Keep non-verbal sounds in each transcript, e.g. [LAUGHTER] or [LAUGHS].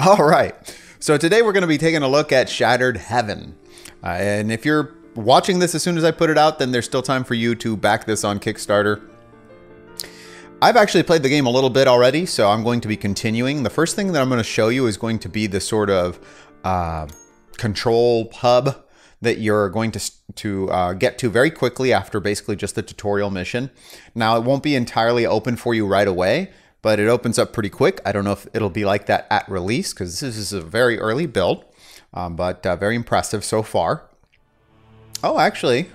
[LAUGHS] All right. So today we're going to be taking a look at Shattered Heaven. Uh, and if you're watching this as soon as I put it out, then there's still time for you to back this on Kickstarter. I've actually played the game a little bit already, so I'm going to be continuing. The first thing that I'm going to show you is going to be the sort of uh, control hub that you're going to, to uh, get to very quickly after basically just the tutorial mission. Now, it won't be entirely open for you right away, but it opens up pretty quick. I don't know if it'll be like that at release because this is a very early build, um, but uh, very impressive so far. Oh, actually,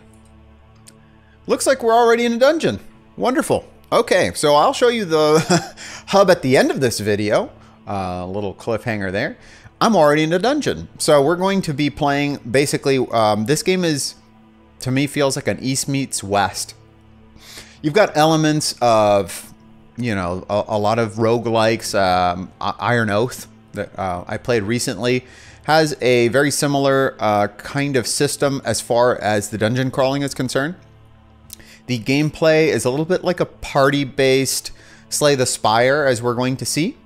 looks like we're already in a dungeon. Wonderful. Okay, so I'll show you the [LAUGHS] hub at the end of this video. Uh, a uh, little cliffhanger there. I'm already in a dungeon. So we're going to be playing basically, um, this game is, to me, feels like an East meets West. You've got elements of you know, a, a lot of roguelikes. Um, Iron Oath that uh, I played recently has a very similar uh, kind of system as far as the dungeon crawling is concerned. The gameplay is a little bit like a party-based Slay the Spire, as we're going to see.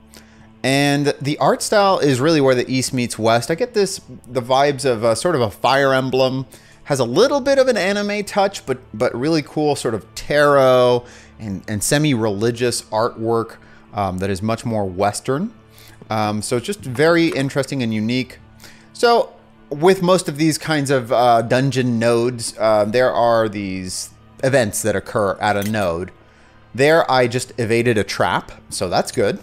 And the art style is really where the East meets West. I get this, the vibes of a, sort of a Fire Emblem, has a little bit of an anime touch, but but really cool sort of tarot and, and semi-religious artwork um, that is much more Western. Um, so it's just very interesting and unique. So with most of these kinds of uh, dungeon nodes, uh, there are these events that occur at a node. There I just evaded a trap, so that's good.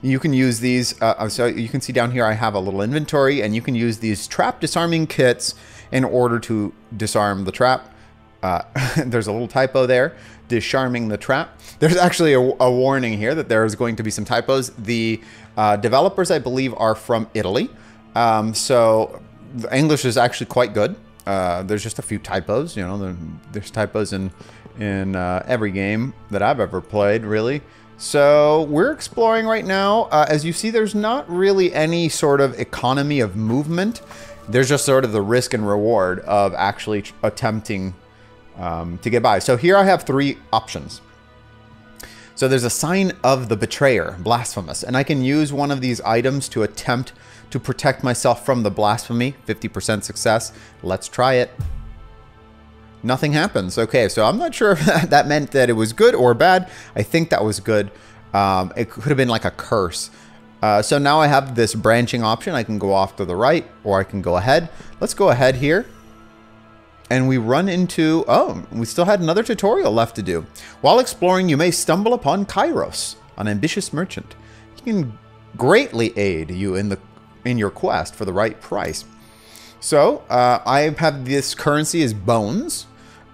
You can use these, uh, uh so you can see down here I have a little inventory and you can use these trap disarming kits in order to disarm the trap. Uh, [LAUGHS] there's a little typo there disarming the trap. There's actually a, a, warning here that there is going to be some typos. The uh, developers, I believe, are from Italy. Um, so the English is actually quite good. Uh, there's just a few typos, you know, there's typos in, in uh, every game that I've ever played, really. So we're exploring right now. Uh, as you see, there's not really any sort of economy of movement. There's just sort of the risk and reward of actually attempting um, to get by. So here I have three options. So there's a sign of the betrayer, blasphemous, and I can use one of these items to attempt to protect myself from the blasphemy. 50% success. Let's try it. Nothing happens. Okay, so I'm not sure [LAUGHS] if that meant that it was good or bad. I think that was good. Um, it could have been like a curse. Uh, so now I have this branching option. I can go off to the right or I can go ahead. Let's go ahead here and we run into, oh, we still had another tutorial left to do. While exploring, you may stumble upon Kairos, an ambitious merchant. He can greatly aid you in the in your quest for the right price. So uh, I have this currency as bones,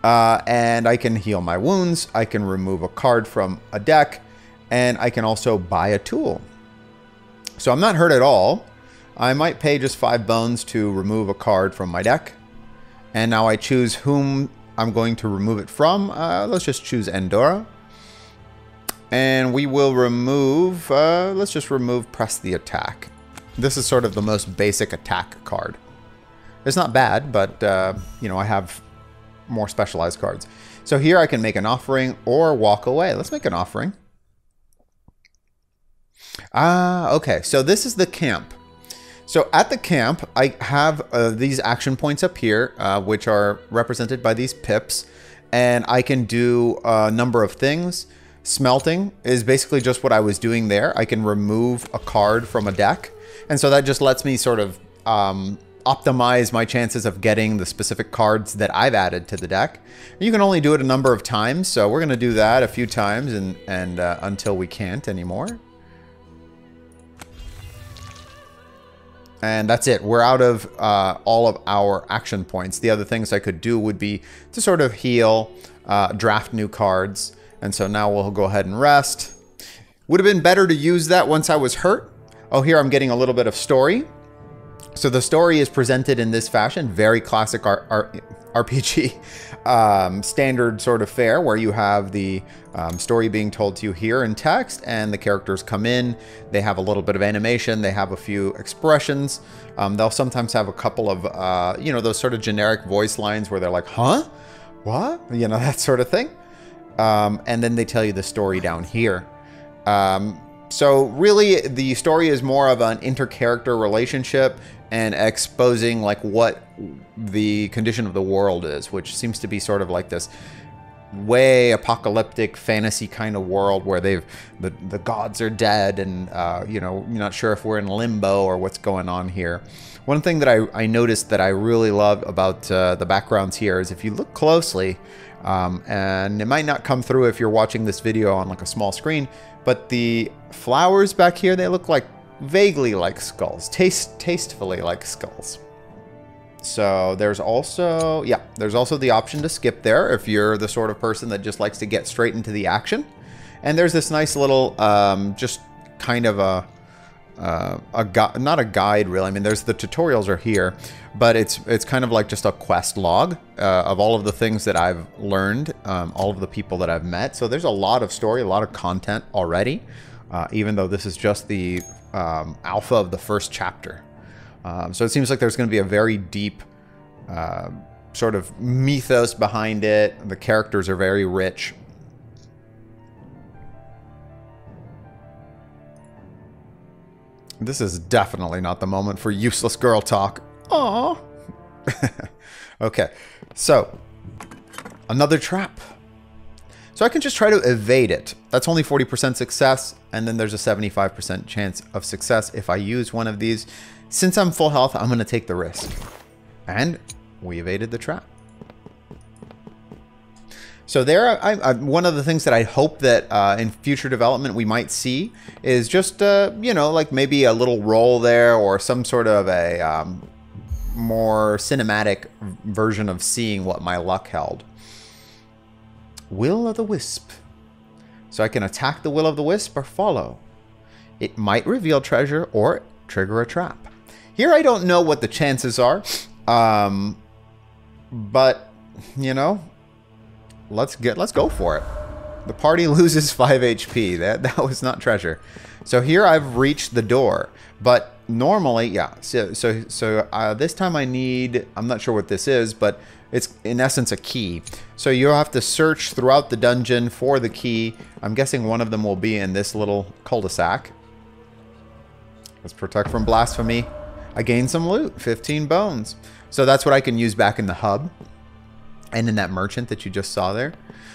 uh, and I can heal my wounds. I can remove a card from a deck, and I can also buy a tool. So I'm not hurt at all. I might pay just five bones to remove a card from my deck. And now I choose whom I'm going to remove it from. Uh, let's just choose Endora. And we will remove, uh, let's just remove Press the Attack. This is sort of the most basic attack card. It's not bad, but, uh, you know, I have more specialized cards. So here I can make an offering or walk away. Let's make an offering. Ah, okay. So this is the camp. So at the camp, I have uh, these action points up here, uh, which are represented by these pips, and I can do a number of things. Smelting is basically just what I was doing there. I can remove a card from a deck, and so that just lets me sort of um, optimize my chances of getting the specific cards that I've added to the deck. You can only do it a number of times, so we're going to do that a few times and, and uh, until we can't anymore. And that's it. We're out of uh, all of our action points. The other things I could do would be to sort of heal, uh, draft new cards. And so now we'll go ahead and rest. Would have been better to use that once I was hurt. Oh, here I'm getting a little bit of story. So the story is presented in this fashion, very classic RPG um, standard sort of fare where you have the um, story being told to you here in text and the characters come in. They have a little bit of animation. They have a few expressions. Um, they'll sometimes have a couple of, uh, you know, those sort of generic voice lines where they're like, huh? What? You know, [LAUGHS] that sort of thing. Um, and then they tell you the story down here. Um, so really, the story is more of an inter-character relationship and exposing like what the condition of the world is, which seems to be sort of like this way apocalyptic fantasy kind of world where they've the, the gods are dead and uh, you know you're not sure if we're in limbo or what's going on here. One thing that i, I noticed that i really love about uh, the backgrounds here is if you look closely um, and it might not come through if you're watching this video on like a small screen but the flowers back here they look like vaguely like skulls taste tastefully like skulls so there's also, yeah, there's also the option to skip there if you're the sort of person that just likes to get straight into the action. And there's this nice little, um, just kind of a, uh, a gu- not a guide really. I mean, there's the tutorials are here, but it's it's kind of like just a quest log uh, of all of the things that I've learned, um, all of the people that I've met. So there's a lot of story, a lot of content already, uh, even though this is just the um, alpha of the first chapter. Um, so it seems like there's going to be a very deep uh, sort of mythos behind it. The characters are very rich. This is definitely not the moment for useless girl talk. Aww. [LAUGHS] okay, so another trap. So I can just try to evade it. That's only 40% success, and then there's a 75% chance of success if I use one of these. Since I'm full health, I'm going to take the risk. And we evaded the trap. So there, I, I, one of the things that I hope that uh, in future development we might see is just, uh, you know, like maybe a little roll there or some sort of a um, more cinematic version of seeing what my luck held. Will of the Wisp. So I can attack the Will of the Wisp or follow. It might reveal treasure or trigger a trap. Here I don't know what the chances are, um, but you know, let's get let's go for it. The party [LAUGHS] loses five HP. That [LAUGHS] that was not treasure. So here I've reached the door, but normally, yeah. So so so uh, this time I need. I'm not sure what this is, but it's in essence a key. So you'll have to search throughout the dungeon for the key. I'm guessing one of them will be in this little cul-de-sac. Let's protect from blasphemy. I gained some loot, 15 bones. So that's what I can use back in the hub and in that merchant that you just saw there.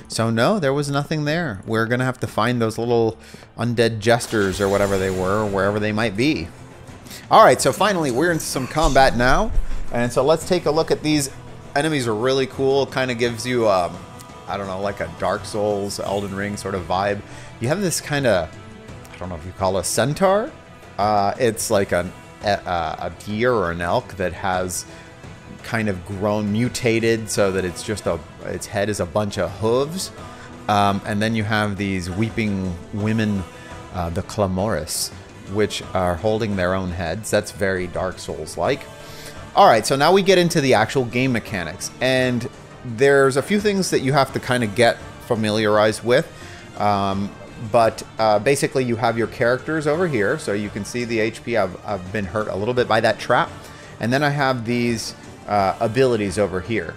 So no, there was nothing there. We're going to have to find those little undead jesters or whatever they were, or wherever they might be. All right, so finally we're into some combat now. And so let's take a look at these enemies are really cool. Kind of gives you, um, I don't know, like a Dark Souls, Elden Ring sort of vibe. You have this kind of, I don't know if you call it a centaur. Uh, it's like an a, a deer or an elk that has kind of grown mutated so that it's just a its head is a bunch of hooves. Um, and then you have these weeping women uh, the clamoris which are holding their own heads. That's very dark souls like all right so now we get into the actual game mechanics. And there's a few things that you have to kind of get familiarized with. Um, but uh, basically, you have your characters over here, so you can see the HP. I've, I've been hurt a little bit by that trap. And then I have these uh, abilities over here.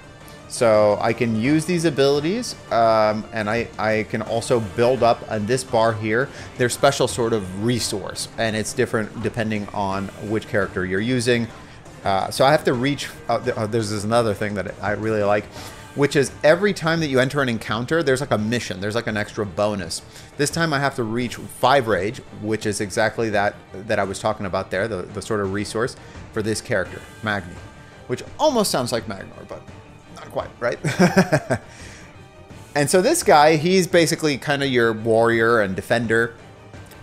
So I can use these abilities, um, and I, I can also build up on this bar here. There's special sort of resource, and it's different depending on which character you're using. Uh, so I have to reach. Uh, there's this another thing that I really like which is every time that you enter an encounter, there's like a mission, there's like an extra bonus. This time I have to reach five rage, which is exactly that that I was talking about there, the, the sort of resource for this character, Magni, which almost sounds like Magnor, but not quite, right? [LAUGHS] and so this guy, he's basically kind of your warrior and defender,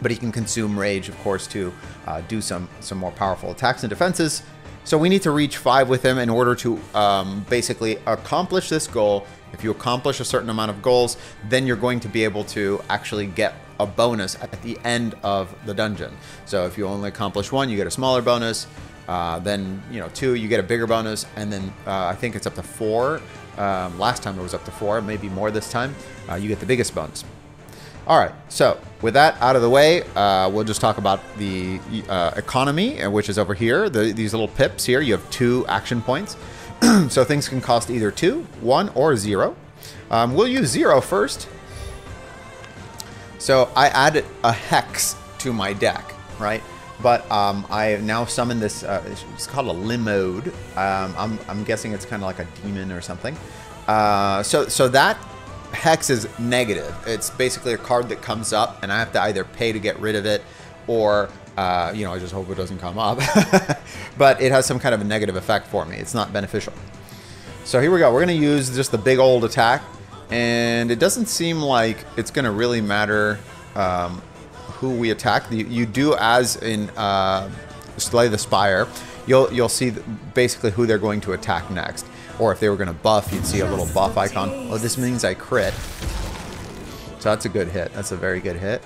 but he can consume rage, of course, to uh, do some some more powerful attacks and defenses. So we need to reach five with him in order to um, basically accomplish this goal. If you accomplish a certain amount of goals, then you're going to be able to actually get a bonus at the end of the dungeon. So if you only accomplish one, you get a smaller bonus. Uh, then, you know, two, you get a bigger bonus. And then uh, I think it's up to four. Um, last time it was up to four, maybe more this time. Uh, you get the biggest bonus. All right, so with that out of the way, uh, we'll just talk about the uh, economy, which is over here. The, these little pips here, you have two action points. [CLEARS THROAT] so things can cost either two, one, or zero. Um, we'll use zero first. So I added a hex to my deck, right? But um, I have now summoned this. Uh, it's called a limode. Um, I'm, I'm guessing it's kind of like a demon or something. Uh, so so that hex is negative. It's basically a card that comes up, and I have to either pay to get rid of it, or uh, you know, I just hope it doesn't come up. [LAUGHS] but it has some kind of a negative effect for me. It's not beneficial. So here we go. We're going to use just the big old attack, and it doesn't seem like it's going to really matter um, who we attack. You, you do as in uh, Slay the Spire. You'll you'll see basically who they're going to attack next. Or if they were going to buff, you'd see a little buff icon. Oh, this means I crit. So that's a good hit. That's a very good hit.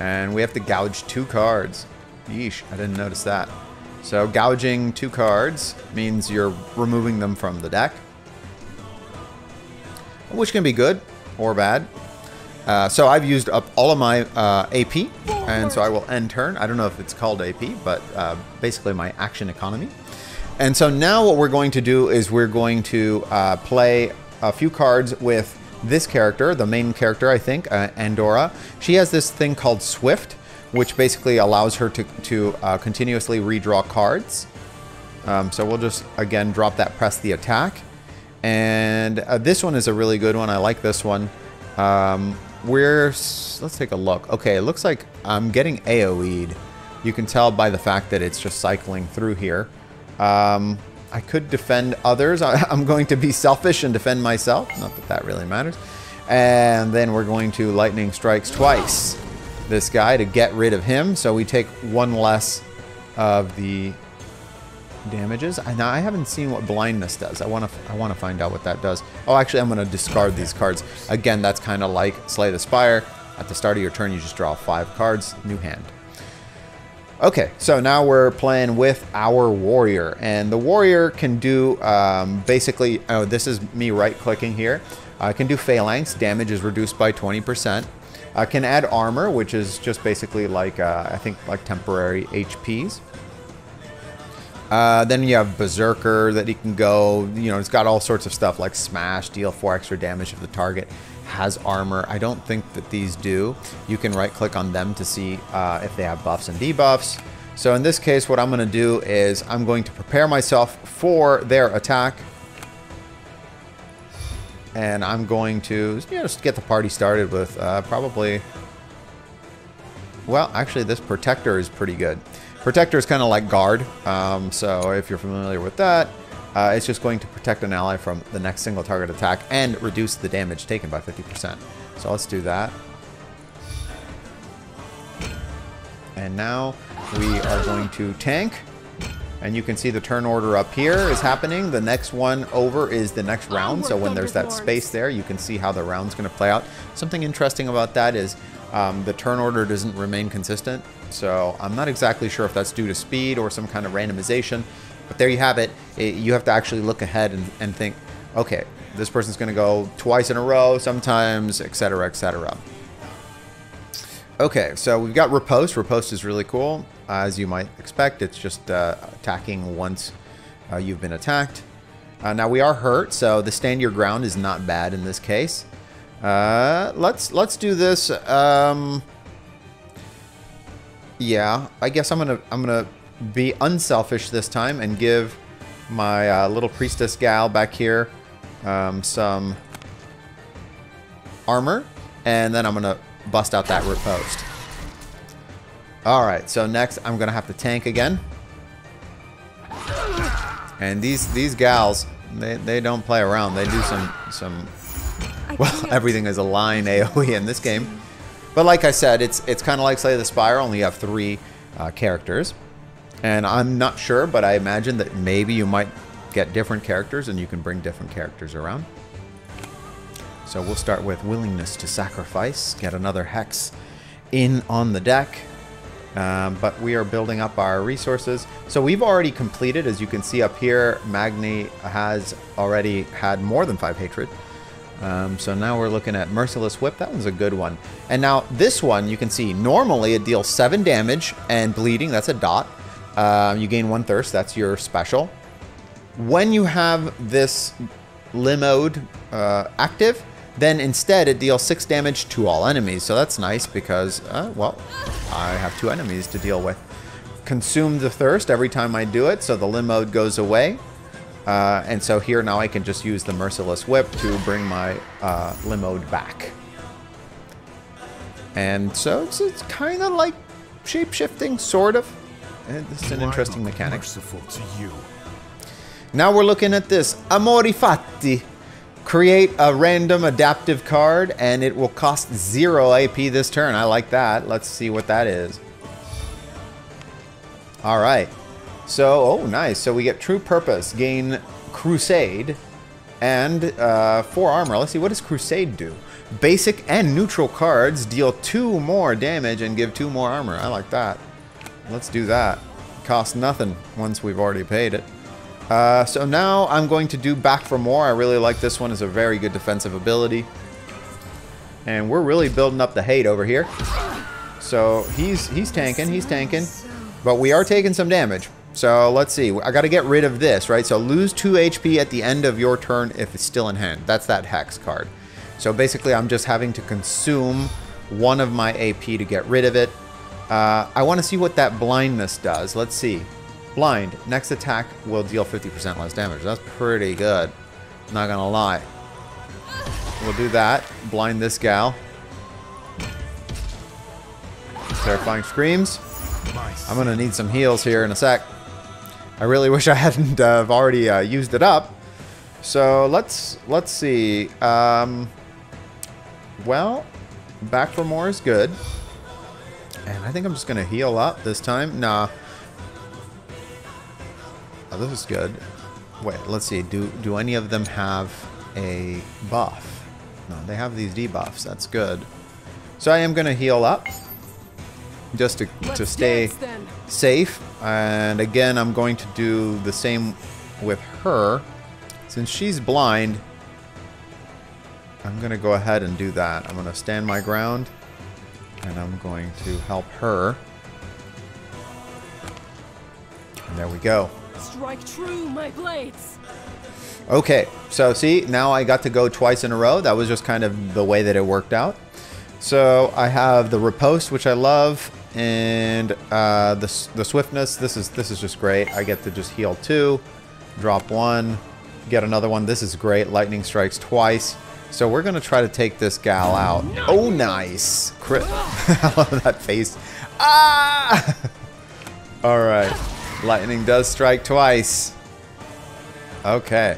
And we have to gouge two cards. Yeesh, I didn't notice that. So gouging two cards means you're removing them from the deck. Which can be good or bad. Uh, so I've used up all of my uh, AP, and so I will end turn. I don't know if it's called AP, but uh, basically my action economy. And so now what we're going to do is we're going to uh, play a few cards with this character, the main character, I think, uh, Andorra. She has this thing called Swift, which basically allows her to, to continuously redraw cards. Um, so we'll just, again, drop that, press the attack. And this one is a really good one. I like this one. Um, we're, let's take a look. Okay, it looks like I'm getting AoE'd. You can tell by the fact that it's just cycling through here. Um, I could defend others. I, [LAUGHS] am going to be selfish and defend myself. Not that that really matters. And then we're going to lightning strikes twice this guy to get rid of him. So we take one less of the damages. Now I haven't seen what blindness does. I want to I want to find out what that does. Oh, actually, I'm going to discard these cards. Again, that's kind of like Slay the Spire. At the start of your turn, you just draw five cards, new hand. Okay, so now we're playing with our warrior, and the warrior can do um, basically. Oh, this is me right-clicking here. I uh, can do phalanx. Damage is reduced by 20%. I can add armor, which is just basically like uh, I think like temporary HPs. Uh, then you have Berserker that he can go. You know, it's got all sorts of stuff like Smash, deal four extra damage if the target has armor. I don't think that these do. You can right click on them to see uh, if they have buffs and debuffs. So in this case, what I'm going to do is I'm going to prepare myself for their attack. And I'm going to you know, just get the party started with uh, probably... Well, actually, this Protector is pretty good. Protector is kind of like Guard. Um, so if you're familiar with that, uh, it's just going to protect an ally from the next single target attack and reduce the damage taken by 50%. So let's do that. And now we are going to tank. And you can see the turn order up here is happening. The next one over is the next round. So when there's that space there, you can see how the round's going to play out. Something interesting about that is um, the turn order doesn't remain consistent. So I'm not exactly sure if that's due to speed or some kind of randomization. But there you have it. it you have to actually look ahead and, and think, okay, this person's going to go twice in a row, sometimes, etc., etc. Okay, so we've got Riposte. Riposte is really cool. As you might expect, it's just uh, attacking once uh, you've been attacked. Uh, now we are hurt, so the stand your ground is not bad in this case. Uh, let's let's do this. Um, yeah, I guess I'm gonna I'm gonna be unselfish this time and give my uh, little priestess gal back here um, some armor. And then I'm to bust out that riposte. Alright, so next I'm to have to tank again. And these these gals, they, they don't play around. They do some, some well, [LAUGHS] everything is a line [LAUGHS] AoE in this game. But like I said, it's it's kind of like Slay the Spire, only you have three uh, characters. And I'm not sure, but I imagine that maybe you might get different characters and you can bring different characters around. So we'll start with Willingness to Sacrifice, get another Hex in on the deck. Um, but we are building up our resources. So we've already completed, as you can see up here, Magni has already had more than 5 Hatred. Um, so now we're looking at Merciless Whip. That one's a good one. And now this one, you can see, normally it deals 7 damage and bleeding. That's a dot. Uh, you gain one thirst. That's your special. When you have this limode uh, active, Then instead, it deals 6 damage to all enemies. So that's nice because, uh, well, I have two enemies to deal with. Consume the Thirst every time I do it, so the limode goes away. Uh, and so here now I can just use the Merciless Whip to bring my uh, Limode back. And so it's, it's kind of like shape-shifting, sort of. And this is an interesting mechanic. Merciful to you. Now we're looking at this. Amori Fatti. Create a random adaptive card, and it will cost zero AP this turn. I like that. Let's see what that is. All right. So, oh, nice. So we get True Purpose, gain Crusade, and uh, 4 armor. Let's see, what does Crusade do? Basic and neutral cards deal 2 more damage and give 2 more armor. I like that. Let's do that. Costs nothing once we've already paid it. Uh, so now I'm going to do Back for More. I really like this one. It's a very good defensive ability. And we're really building up the hate over here. So he's he's tanking, he's tanking. But we are taking some damage. So let's see. I got to get rid of this, right? So lose 2 HP at the end of your turn if it's still in hand. That's that Hex card. So basically, I'm just having to consume one of my AP to get rid of it. Uh, I want to see what that blindness does. Let's see. Blind. Next attack will deal 50% less damage. That's pretty good. Not going to lie. We'll do that. Blind this gal. Terrifying screams. I'm going to need some heals here in a sec. I really [LAUGHS] wish I hadn't uh, already uh, used it up. So let's let's see. Um, well, back for more is good. And I think I'm just going to heal up this time. Nah. Oh, this is good. Wait, let's see. Do, do any of them have a buff? No, they have these debuffs. That's good. So I am going to heal up. Just to, to stay safe. And again, I'm going to do the same with her. Since she's blind, I'm going to go ahead and do that. I'm going to stand my ground. And I'm going to help her. And there we go. Strike true, my blades. Okay, so see, now I got to go twice in a row. That was just kind of the way that it worked out. So I have the riposte, which I love, and uh, the, the swiftness. This is this is just great. I get to just heal two, drop one, get another one. This is great. Lightning strikes twice. So we're gonna try to take this gal out. Oh, nice! Crit. [LAUGHS] I love that face. Ah! [LAUGHS] All right. Lightning does strike twice. Okay.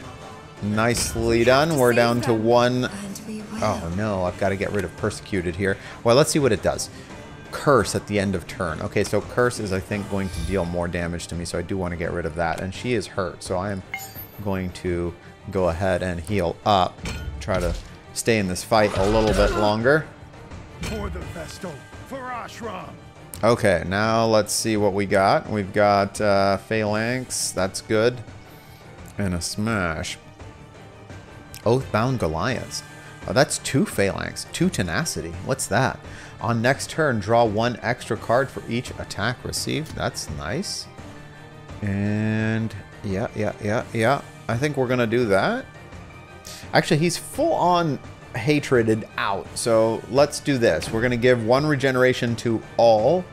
Nicely done. We're down to one. Oh no, I've got to get rid of Persecuted here. Well, let's see what it does. Curse at the end of turn. Okay, so Curse is, I think, going to deal more damage to me, so I do want to get rid of that. And she is hurt, so I am going to go ahead and heal up. Try to stay in this fight a little bit longer. For the Vestal, for Ashram. Okay, now let's see what we got. We've got uh, Phalanx, that's good. And a Smash. Oathbound Goliaths. Oh, that's two Phalanx, two Tenacity. What's that? On next turn, draw one extra card for each attack received. That's nice. And yeah, yeah, yeah, yeah. I think we're going to do that. Actually, he's full on hatreded out. So let's do this. We're going to give one regeneration to all.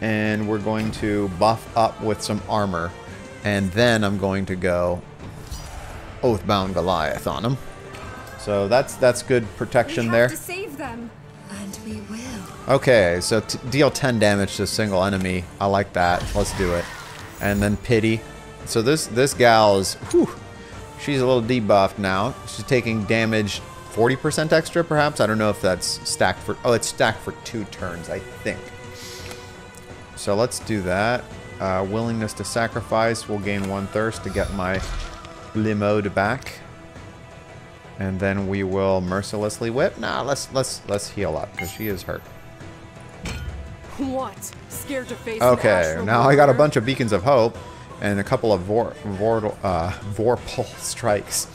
And we're going to buff up with some armor. And then I'm going to go Oathbound Goliath on him. So that's that's good protection we there. to save them. And we will. Okay, so deal 10 damage to a single enemy. I like that. Let's do it. And then pity. So this this gal is, whew, she's a little debuffed now. She's taking damage 40% extra, perhaps. I don't know if that's stacked for. Oh, it's stacked for two turns, I think. So let's do that. Uh, willingness to sacrifice will gain one thirst to get my limode back. And then we will mercilessly whip. Nah, let's let's let's heal up because she is hurt. What? Scared to face Okay, now I got a bunch of beacons of hope and a couple of vor vor uh, vorpal strikes.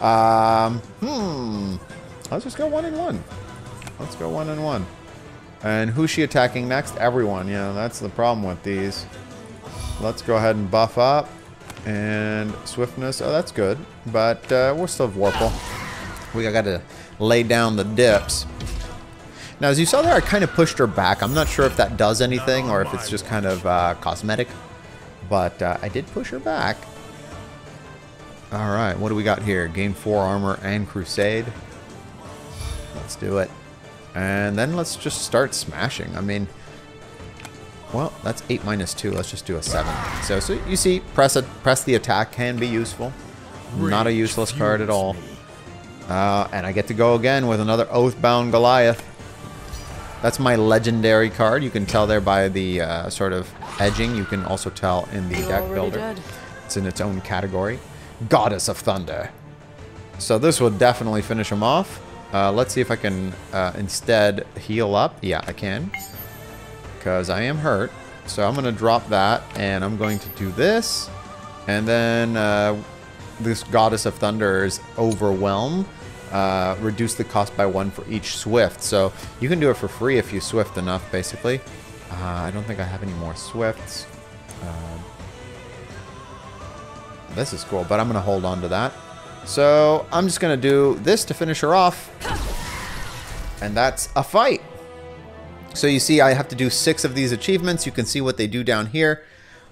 Um, hmm. Let's just go one and one. Let's go one and one. And who's she attacking next? Everyone. Yeah, that's the problem with these. Let's go ahead and buff up. And swiftness. Oh, that's good. But uh, we're still Vorpal. We got to lay down the dips. Now, as you saw there, I kind of pushed her back. I'm not sure if that does anything or if it's just kind of uh, cosmetic. But uh, I did push her back. All right, what do we got here? Gain 4 armor and crusade. Let's do it. And then let's just start smashing. I mean, well, that's 8 minus 2. Let's just do a 7. So, so you see, press, a, press the attack can be useful. Not a useless card at all. Uh, and I get to go again with another Oathbound Goliath. That's my legendary card. You can tell there by the uh, sort of edging. You can also tell in the You're deck builder. dead. It's in its own category. Goddess of Thunder. So this would definitely finish him off. Uh, let's see if I can uh, instead heal up. Yeah, I can. Because I am hurt. So I'm going to drop that. And I'm going to do this. And then uh, this Goddess of thunder is Overwhelm. Uh, reduce the cost by one for each Swift. So you can do it for free if you Swift enough, basically. Uh, I don't think I have any more Swifts. Um, this is cool, but I'm going to hold on to that. So I'm just going to do this to finish her off. And that's a fight. So you see I have to do six of these achievements. You can see what they do down here.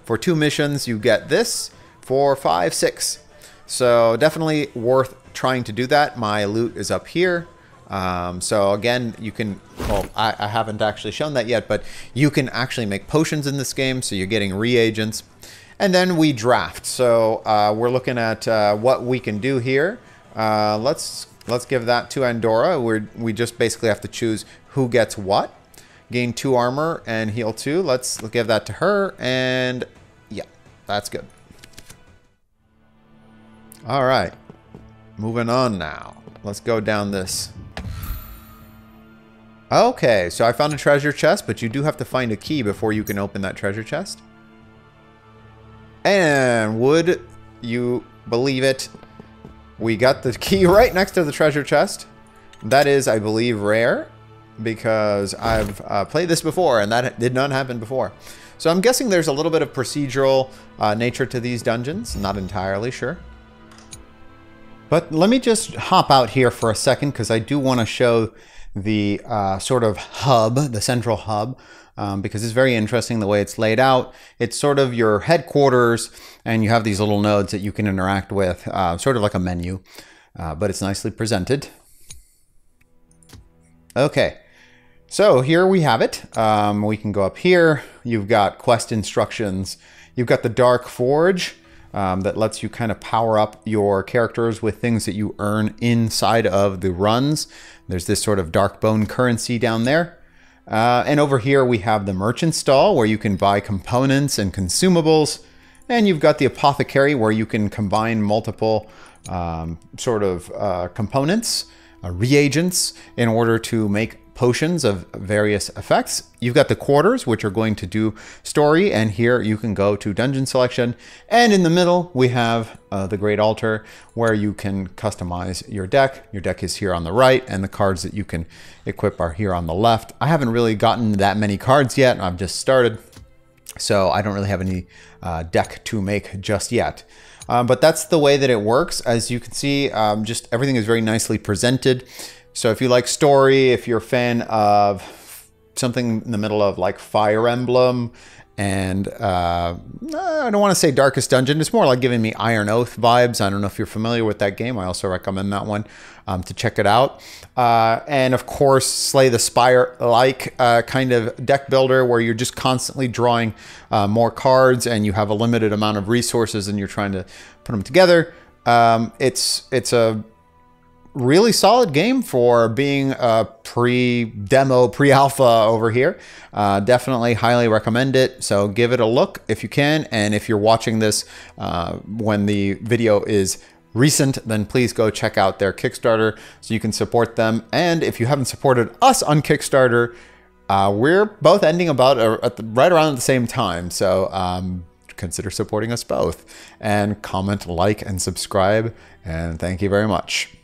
For two missions, you get this. Four, five, six. So definitely worth trying to do that. My loot is up here. Um, so again, you can, well, I, I haven't actually shown that yet, but you can actually make potions in this game. So you're getting reagents. And then we draft. So uh, we're looking at uh, what we can do here. Uh, let's let's give that to Andorra. We we just basically have to choose who gets what. Gain two armor and heal two. Let's give that to her. And yeah, that's good. All right, moving on now. Let's go down this. Okay, so I found a treasure chest, but you do have to find a key before you can open that treasure chest. And would you believe it? We got the key [LAUGHS] right next to the treasure chest. That is, I believe, rare because I've uh, played this before and that did not happen before. So I'm guessing there's a little bit of procedural uh, nature to these dungeons. Not entirely sure. But let me just hop out here for a second because I do want to show the uh, sort of hub, the central hub, um, because it's very interesting the way it's laid out. It's sort of your headquarters, and you have these little nodes that you can interact with, uh, sort of like a menu, uh, but it's nicely presented. Okay, so here we have it. Um, we can go up here. You've got quest instructions. You've got the Dark Forge um, that lets you kind of power up your characters with things that you earn inside of the runs. There's this sort of dark bone currency down there. Uh, and over here we have the merchant stall where you can buy components and consumables. And you've got the apothecary where you can combine multiple um, sort of uh, components, uh, reagents, in order to make potions of various effects. You've got the quarters, which are going to do story, and here you can go to dungeon selection. And in the middle, we have uh, the Great Altar, where you can customize your deck. Your deck is here on the right, and the cards that you can equip are here on the left. I haven't really gotten that many cards yet. I've just started, so I don't really have any uh, deck to make just yet. Um, but that's the way that it works. As you can see, um, just everything is very nicely presented. So if you like story, if you're a fan of something in the middle of like Fire Emblem and uh, I don't want to say Darkest Dungeon, it's more like giving me Iron Oath vibes. I don't know if you're familiar with that game. I also recommend that one um, to check it out. Uh, and of course, Slay the Spire like uh, kind of deck builder where you're just constantly drawing uh, more cards and you have a limited amount of resources and you're trying to put them together. Um, it's it's a really solid game for being a pre-demo, pre-alpha over here. Uh, definitely highly recommend it. So give it a look if you can. And if you're watching this uh, when the video is recent, then please go check out their Kickstarter so you can support them. And if you haven't supported us on Kickstarter, uh, we're both ending about at the, right around the same time. So um, consider supporting us both and comment, like, and subscribe. And thank you very much.